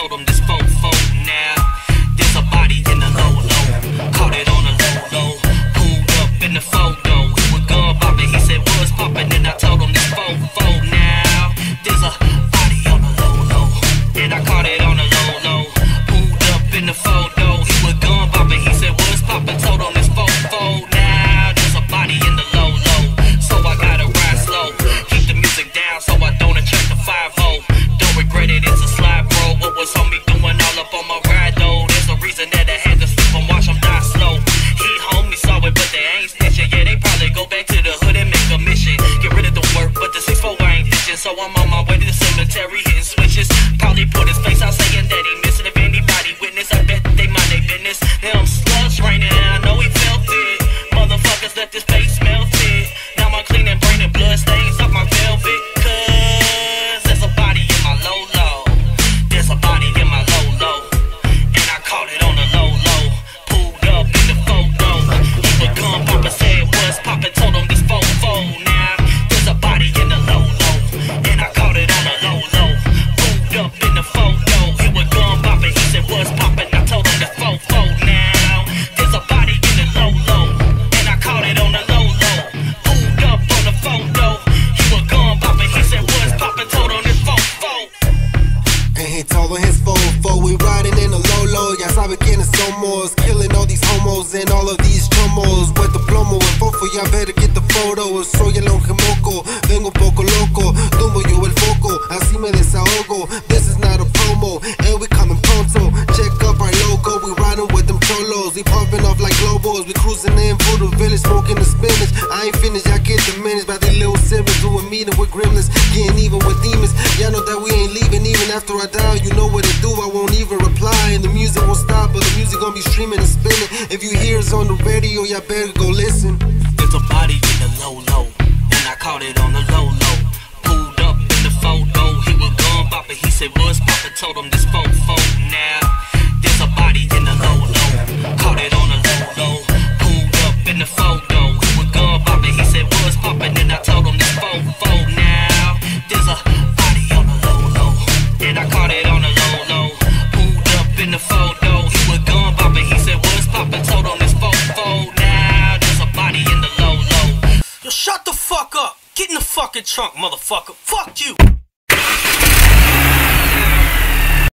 told him this fofo military hitting switches. Probably put his face outside. We riding in a low low, ya sabe some somos. Killing all these homos and all of these chomos. With the plomo and fofo, ya better get the photo. Soy el longe moco, vengo poco loco. Tumbo yo el foco, así me desahogo. This is not a promo, and we coming pronto. Check up our logo, we riding with them cholos. We pumping off like we cruising in Village, smoking the spinach. I ain't finished, I get diminished by these little siblings a meeting with gremlins, getting even with demons. Y'all know that we ain't leaving even after I die. You know what to do, I won't even reply. And the music won't stop, but the music gonna be streaming and spinning. If you hear us on the radio, y'all better go listen. There's a body in the low low, and I caught it on the low low. Pulled up in the photo, he was gone, but he said, What's poppin'? Told him this phone. Get in the fucking trunk, motherfucker. Fuck you.